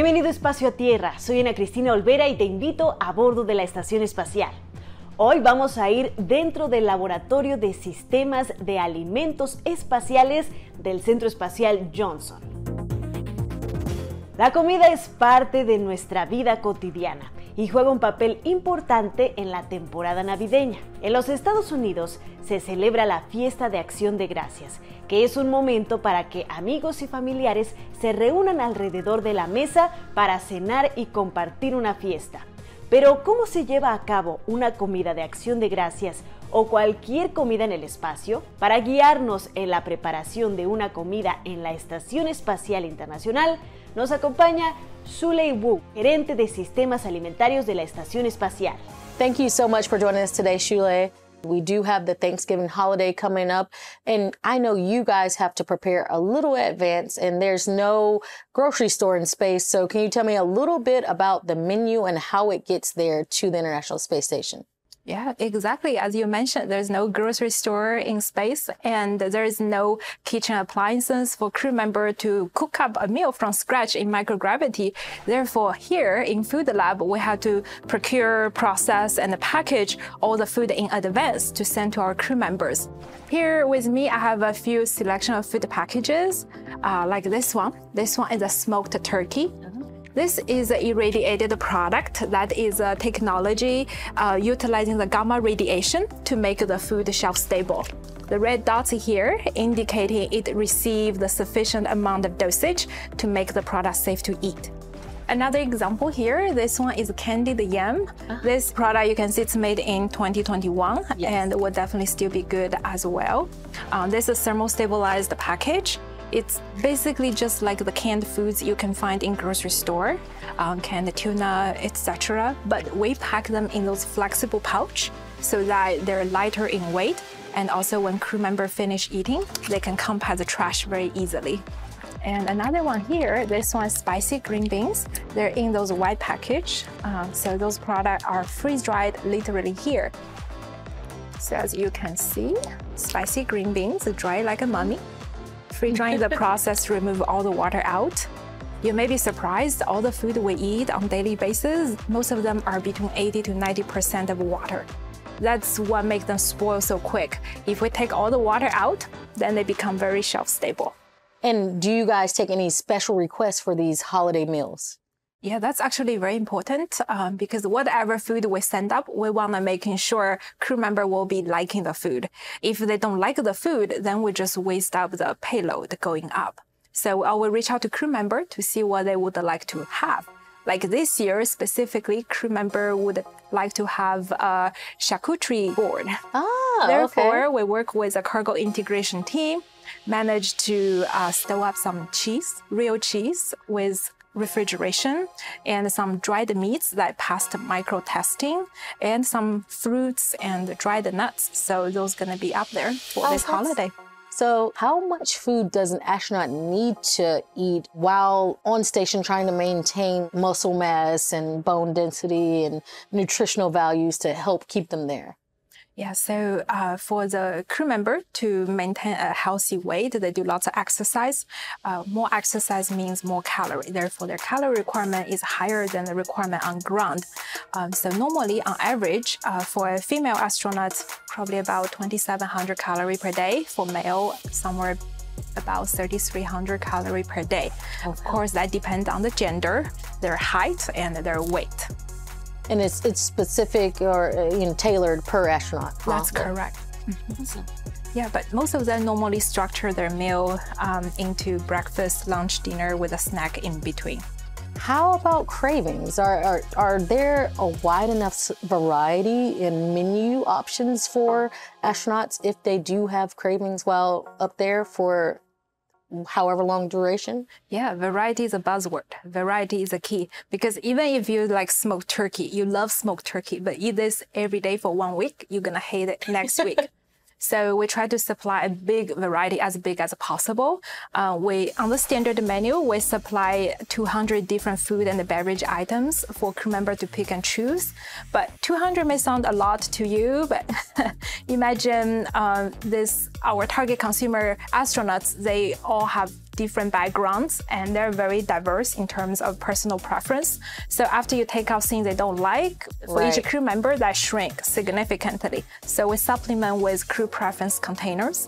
Bienvenido a Espacio a Tierra, soy Ana Cristina Olvera y te invito a bordo de la Estación Espacial. Hoy vamos a ir dentro del Laboratorio de Sistemas de Alimentos Espaciales del Centro Espacial Johnson. La comida es parte de nuestra vida cotidiana y juega un papel importante en la temporada navideña. En los Estados Unidos se celebra la fiesta de acción de gracias, que es un momento para que amigos y familiares se reúnan alrededor de la mesa para cenar y compartir una fiesta. Pero ¿cómo se lleva a cabo una comida de acción de gracias o cualquier comida en el espacio? Para guiarnos en la preparación de una comida en la Estación Espacial Internacional, nos acompaña Sulei Wu, gerente de sistemas alimentarios de la Estación Espacial. Thank you so much for joining us today, Shule. We do have the Thanksgiving holiday coming up, and I know you guys have to prepare a little advance, and there's no grocery store in space. So, can you tell me a little bit about the menu and how it gets there to the International Space Station? Yeah, exactly. As you mentioned, there's no grocery store in space and there is no kitchen appliances for crew member to cook up a meal from scratch in microgravity. Therefore, here in Food Lab, we have to procure, process, and package all the food in advance to send to our crew members. Here with me, I have a few selection of food packages, uh, like this one. This one is a smoked turkey. This is an irradiated product that is a technology uh, utilizing the gamma radiation to make the food shelf stable. The red dots here indicating it received the sufficient amount of dosage to make the product safe to eat. Another example here, this one is candied yam. Uh -huh. This product you can see it's made in 2021 yes. and will definitely still be good as well. Um, this is thermostabilized package. It's basically just like the canned foods you can find in grocery store, um, canned tuna, etc. But we pack them in those flexible pouch so that they're lighter in weight. And also when crew member finish eating, they can compact the trash very easily. And another one here, this one spicy green beans. They're in those white package. Um, so those products are freeze dried literally here. So as you can see, spicy green beans dry like a mummy. Free drying the process to remove all the water out. You may be surprised, all the food we eat on daily basis, most of them are between 80 to 90% of water. That's what makes them spoil so quick. If we take all the water out, then they become very shelf stable. And do you guys take any special requests for these holiday meals? Yeah, that's actually very important um, because whatever food we send up, we want to making sure crew member will be liking the food. If they don't like the food, then we just waste up the payload going up. So I will reach out to crew member to see what they would like to have. Like this year specifically, crew member would like to have a charcuterie board. Ah, Therefore, okay. we work with a cargo integration team, managed to uh, stow up some cheese, real cheese with refrigeration and some dried meats that passed micro testing and some fruits and dried nuts. So those going to be up there for oh, this holiday. So, how much food does an astronaut need to eat while on station trying to maintain muscle mass and bone density and nutritional values to help keep them there? Yeah, so uh, for the crew member to maintain a healthy weight, they do lots of exercise. Uh, more exercise means more calorie. Therefore, their calorie requirement is higher than the requirement on ground. Um, so normally, on average, uh, for a female astronaut, probably about 2,700 calorie per day. For male, somewhere about 3,300 calorie per day. Of course, that depends on the gender, their height, and their weight. And it's it's specific or uh, you know tailored per astronaut. Huh? That's correct. Mm-hmm. Yeah, but most of them normally structure their meal um, into breakfast, lunch, dinner with a snack in between. How about cravings? Are, are, are there a wide enough variety in menu options for astronauts if they do have cravings while up there for however long duration? Yeah, variety is a buzzword. Variety is a key because even if you like smoked turkey, you love smoked turkey, but eat this every day for one week, you're gonna hate it next week. So we try to supply a big variety, as big as possible. Uh, we on the standard menu, we supply 200 different food and beverage items for crew member to pick and choose. But 200 may sound a lot to you, but imagine uh, this our target consumer astronauts. They all have different backgrounds and they're very diverse in terms of personal preference. So after you take out things they don't like, for right. each crew member, that shrink significantly. So we supplement with crew preference containers.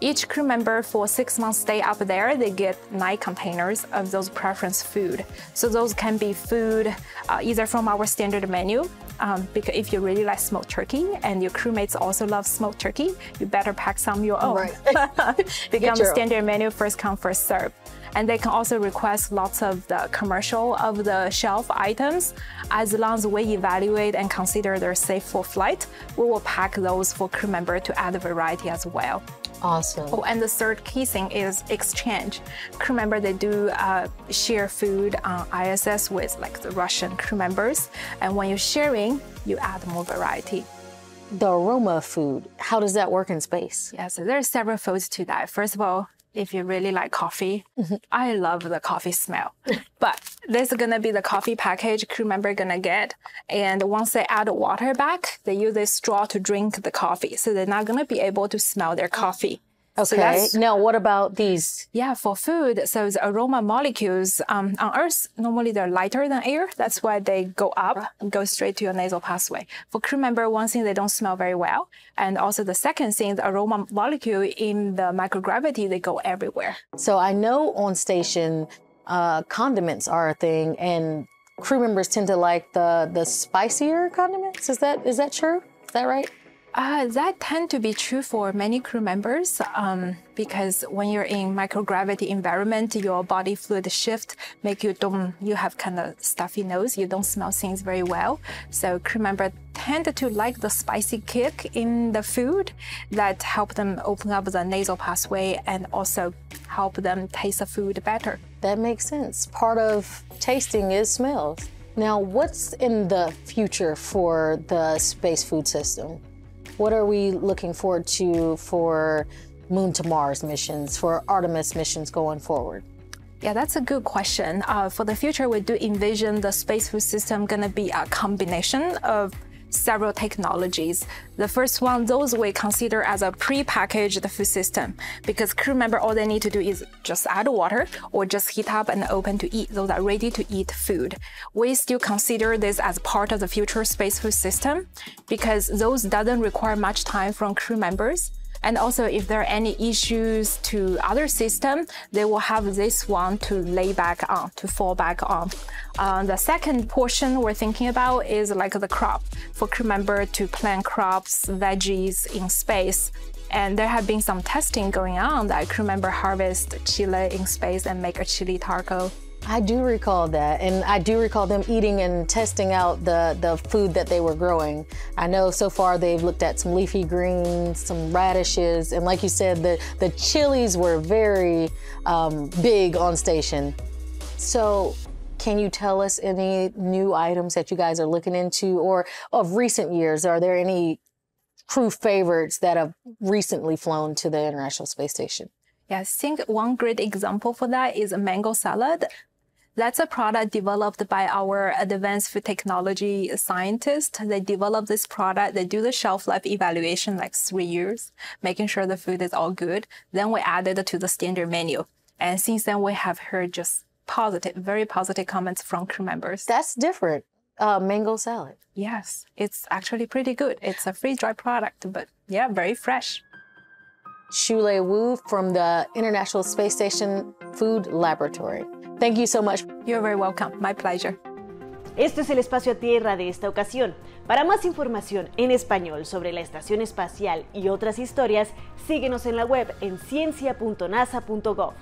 Each crew member for six months stay up there, they get nine containers of those preference food. So those can be food uh, either from our standard menu, um, because if you really like smoked turkey and your crewmates also love smoked turkey, you better pack some your own. Right. Become the standard own. menu, first come, first serve. And they can also request lots of the commercial of the shelf items. As long as we evaluate and consider they're safe for flight, we will pack those for crew member to add variety as well. Awesome. Oh, and the third key thing is exchange. Crew member, they do uh, share food on ISS with like the Russian crew members. And when you're sharing, you add more variety. The aroma food, how does that work in space? Yeah, so there are several folds to that. First of all, if you really like coffee. Mm-hmm. I love the coffee smell. but this is gonna be the coffee package crew member gonna get. And once they add water back, they use a straw to drink the coffee. So they're not gonna be able to smell their coffee. Okay. So now, what about these? Yeah, for food, so the aroma molecules um, on Earth normally they're lighter than air. That's why they go up and go straight to your nasal pathway. For crew member, one thing they don't smell very well, and also the second thing, the aroma molecule in the microgravity they go everywhere. So I know on station, uh, condiments are a thing, and crew members tend to like the the spicier condiments. Is that is that true? Is that right? Uh, that tend to be true for many crew members um, because when you're in microgravity environment, your body fluid shift make you don't you have kind of stuffy nose. You don't smell things very well. So crew member tend to like the spicy kick in the food that help them open up the nasal pathway and also help them taste the food better. That makes sense. Part of tasting is smells. Now, what's in the future for the space food system? What are we looking forward to for Moon to Mars missions, for Artemis missions going forward? Yeah, that's a good question. Uh, for the future, we do envision the space food system going to be a combination of several technologies. The first one, those we consider as a pre-packaged food system because crew member, all they need to do is just add water or just heat up and open to eat. Those are ready to eat food. We still consider this as part of the future space food system because those doesn't require much time from crew members. And also, if there are any issues to other system, they will have this one to lay back on, to fall back on. Uh, the second portion we're thinking about is like the crop for crew member to plant crops, veggies in space. And there have been some testing going on that crew member harvest chili in space and make a chili taco. I do recall that, and I do recall them eating and testing out the, the food that they were growing. I know so far they've looked at some leafy greens, some radishes, and like you said, the, the chilies were very um, big on station. So, can you tell us any new items that you guys are looking into, or of recent years? Are there any crew favorites that have recently flown to the International Space Station? Yeah, I think one great example for that is a mango salad. That's a product developed by our advanced food technology scientists. They develop this product. They do the shelf life evaluation like three years, making sure the food is all good. Then we add it to the standard menu. And since then, we have heard just positive, very positive comments from crew members. That's different. Uh, mango salad. Yes, it's actually pretty good. It's a freeze dry product, but yeah, very fresh. Xulei Wu from the International Space Station Food Laboratory. Thank you so much. You're very welcome. My pleasure. Esto es el espacio a tierra de esta ocasión. Para más información en español sobre la estación espacial y otras historias, síguenos en la web en ciencia.nasa.gov.